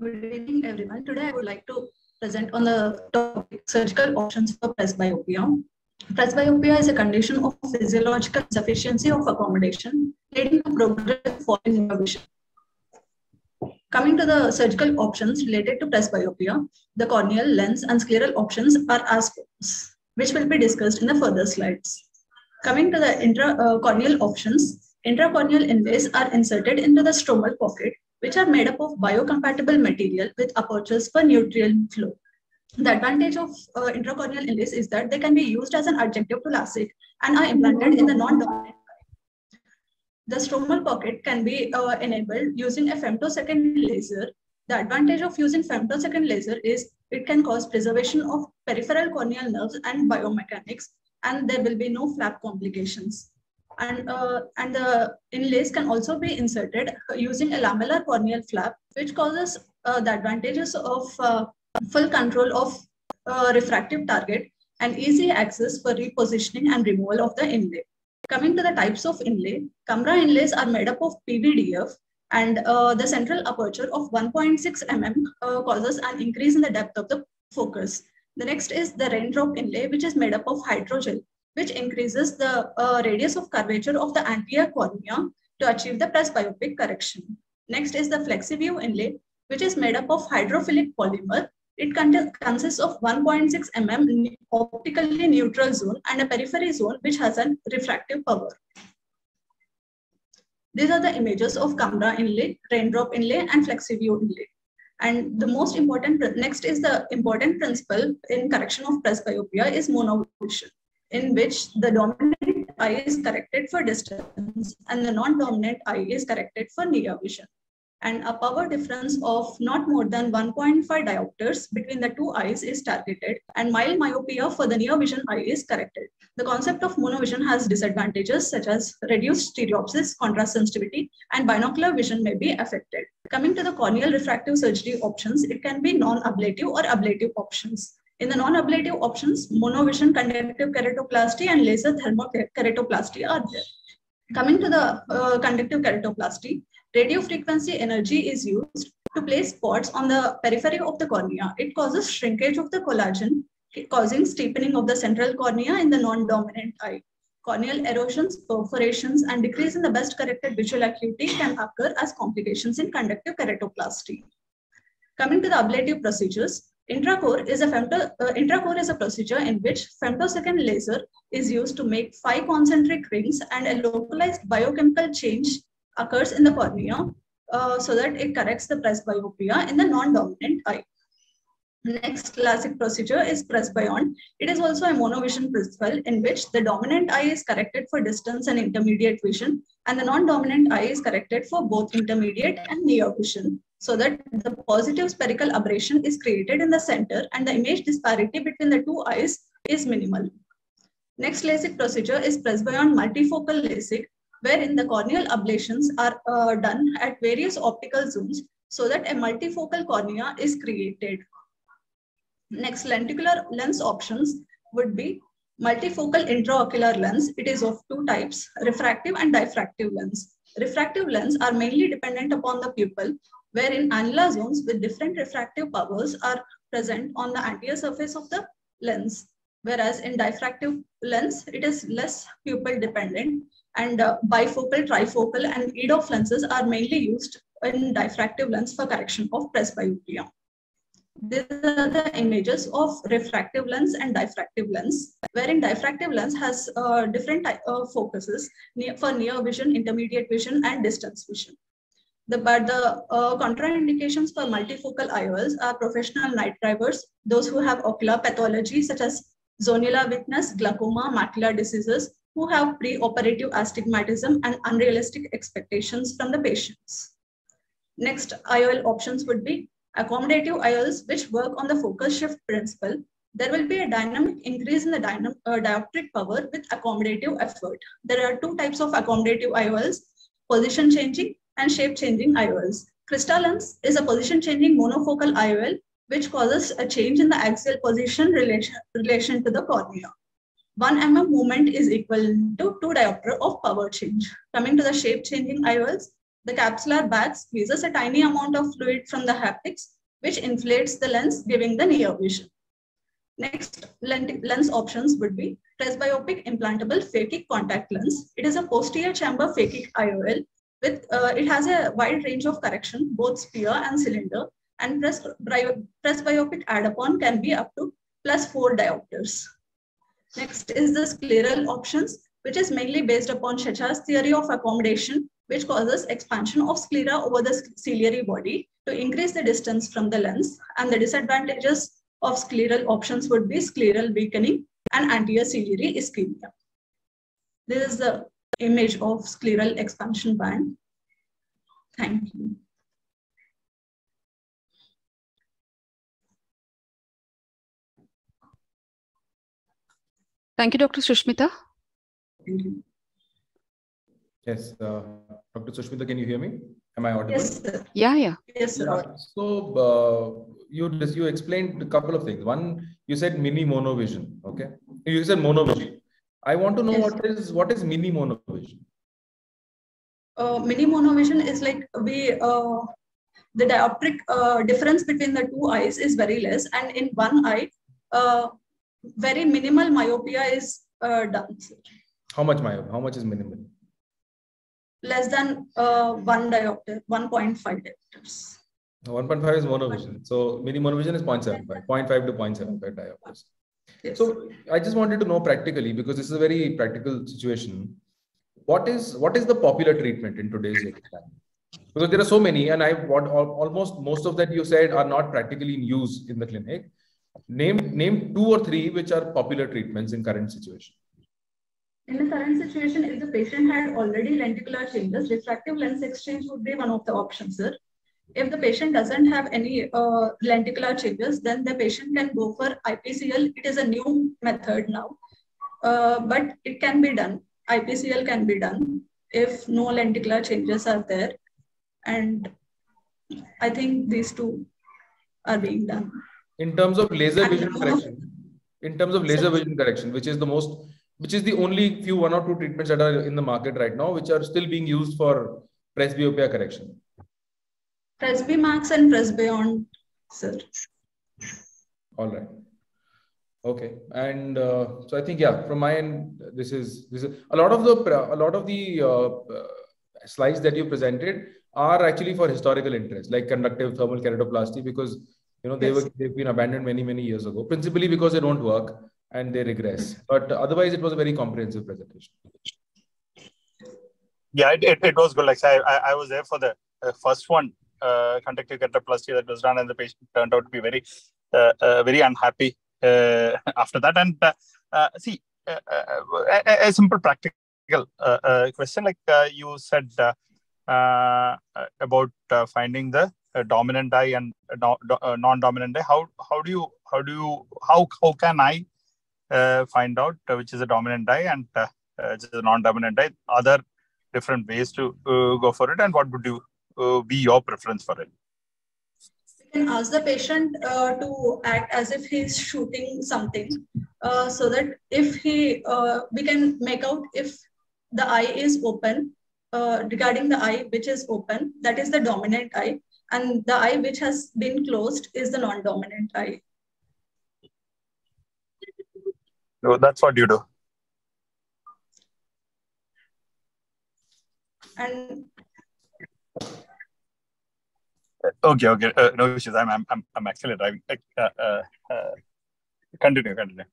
Good evening, everyone. Today, I would like to present on the topic surgical options for presbyopia. Presbyopia is a condition of physiological insufficiency of accommodation leading to progressive falling in vision. Coming to the surgical options related to presbyopia, the corneal, lens, and scleral options are as follows, which will be discussed in the further slides. Coming to the intracorneal uh, options, intracorneal inlays are inserted into the stromal pocket which are made up of biocompatible material with apertures for nutrient flow. The advantage of uh, intracorneal inlays is that they can be used as an adjunctive to LASIK and are implanted in the non-dominant eye. The stromal pocket can be uh, enabled using a femtosecond laser. The advantage of using femtosecond laser is it can cause preservation of peripheral corneal nerves and biomechanics, and there will be no flap complications and, uh, and the inlays can also be inserted using a lamellar corneal flap, which causes uh, the advantages of uh, full control of uh, refractive target and easy access for repositioning and removal of the inlay. Coming to the types of inlay, Kamra inlays are made up of PVDF and uh, the central aperture of 1.6 mm uh, causes an increase in the depth of the focus. The next is the raindrop inlay, which is made up of hydrogel which increases the uh, radius of curvature of the anterior cornea to achieve the presbyopic correction. Next is the Flexivue inlay, which is made up of hydrophilic polymer. It consists of 1.6 mm optically neutral zone and a periphery zone which has a refractive power. These are the images of Kamra inlay, raindrop inlay, and Flexivue inlay. And the most important, next is the important principle in correction of presbyopia is monovision in which the dominant eye is corrected for distance and the non-dominant eye is corrected for near vision. And a power difference of not more than 1.5 diopters between the two eyes is targeted and mild myopia for the near vision eye is corrected. The concept of monovision has disadvantages such as reduced stereopsis, contrast sensitivity, and binocular vision may be affected. Coming to the corneal refractive surgery options, it can be non-ablative or ablative options. In the non-ablative options, monovision conductive keratoplasty and laser thermal keratoplasty are there. Coming to the uh, conductive keratoplasty, radio frequency energy is used to place spots on the periphery of the cornea. It causes shrinkage of the collagen, causing steepening of the central cornea in the non-dominant eye. Corneal erosions, perforations, and decrease in the best corrected visual acuity can occur as complications in conductive keratoplasty. Coming to the ablative procedures, IntraCOR is a femto, uh, IntraCOR is a procedure in which femtosecond laser is used to make five concentric rings and a localized biochemical change occurs in the cornea uh, so that it corrects the presbyopia in the non-dominant eye. Next classic procedure is presbyon. It is also a monovision principle in which the dominant eye is corrected for distance and intermediate vision and the non-dominant eye is corrected for both intermediate and near vision so that the positive spherical aberration is created in the center and the image disparity between the two eyes is minimal. Next LASIK procedure is Presbyon multifocal LASIK, wherein the corneal ablations are uh, done at various optical zones so that a multifocal cornea is created. Next lenticular lens options would be multifocal intraocular lens. It is of two types, refractive and diffractive lens. Refractive lens are mainly dependent upon the pupil wherein annular zones with different refractive powers are present on the anterior surface of the lens. Whereas in diffractive lens, it is less pupil dependent and uh, bifocal, trifocal and EDOF lenses are mainly used in diffractive lens for correction of presbyopia. These are the images of refractive lens and diffractive lens, wherein diffractive lens has uh, different uh, focuses near, for near vision, intermediate vision, and distance vision. The, but the uh, contraindications for multifocal IOLs are professional night drivers, those who have ocular pathology such as zonular weakness, glaucoma, macular diseases, who have pre-operative astigmatism and unrealistic expectations from the patients. Next IOL options would be accommodative IOLs, which work on the focus shift principle. There will be a dynamic increase in the uh, dioptric power with accommodative effort. There are two types of accommodative IOLs, position changing and shape-changing IOLs. Crystalens is a position-changing monofocal IOL which causes a change in the axial position relation, relation to the cornea. 1 mm movement is equal to 2 diopter of power change. Coming to the shape-changing IOLs, the capsular bag squeezes a tiny amount of fluid from the haptics, which inflates the lens, giving the near vision. Next lens options would be presbyopic implantable phakic contact lens. It is a posterior chamber phakic IOL with uh, it has a wide range of correction, both sphere and cylinder, and pres presbyopic add-upon can be up to plus four diopters. Next is the scleral options, which is mainly based upon Schachar's theory of accommodation, which causes expansion of sclera over the ciliary body to increase the distance from the lens. And the disadvantages of scleral options would be scleral weakening and anterior ciliary ischemia. This is the image of scleral expansion band. Thank you. Thank you, Dr. Sushmitha. Thank you. Yes, uh, Dr. Sushmitha, can you hear me? Am I audible? Yes, sir. Yeah, yeah. Yes, sir. Yeah. So uh, you you explained a couple of things. One, you said mini monovision. Okay, you said monovision. I want to know Yes. what is what is mini monovision. Uh, mini monovision is like we uh, the dioptric uh, difference between the two eyes is very less, and in one eye, uh, very minimal myopia is uh, done. How much my how much is minimal? Less than uh, one diopter, 1.5 diopters. 1.5 is monovision. So mini monovision is 0.75, 0.5 to 0.75 diopters. Yes. So I just wanted to know practically because this is a very practical situation. What is what is the popular treatment in today's time? Because there are so many, and I what almost most of that you said are not practically in use in the clinic. Name name two or three which are popular treatments in current situation. In the current situation, if the patient had already lenticular changes, refractive lens exchange would be one of the options, sir. If the patient doesn't have any uh, lenticular changes, then the patient can go for IPCL. It is a new method now, uh, but it can be done. IPCL can be done if no lenticular changes are there. And I think these two are being done. In terms of laser vision correction, in terms of laser vision correction, which is the most, which is the only few one or two treatments that are in the market right now, which are still being used for presbyopia correction. Presbymax and Presbyond, sir. All right. Okay, and uh, so I think yeah, from my end, this is this is a lot of the a lot of the uh, uh, slides that you presented are actually for historical interest, like conductive thermal keratoplasty, because you know they Yes. were they've been abandoned many many years ago, principally because they don't work and they regress. But otherwise, it was a very comprehensive presentation. Yeah, it, it, it was good. Like I, I, I was there for the uh, first one, uh, conductive keratoplasty that was done, and the patient turned out to be very, uh, uh, very unhappy uh, after that. And uh, uh, see, a, a simple practical question, like you said about finding the dominant eye and do- non-dominant eye. How how do you how do you how how can I find out which is a dominant eye and uh, which is a non-dominant eye? Other different ways to uh, go for it and what would you be your preference for it We can ask the patient uh, to act as if he's shooting something uh, so that if he, uh, we can make out if the eye is open, uh, regarding the eye which is open, that is the dominant eye, and the eye which has been closed is the non-dominant eye. so that's what you do And okay okay. Uh, no issues. I'm i'm i'm, actually driving uh, uh, uh, continue continue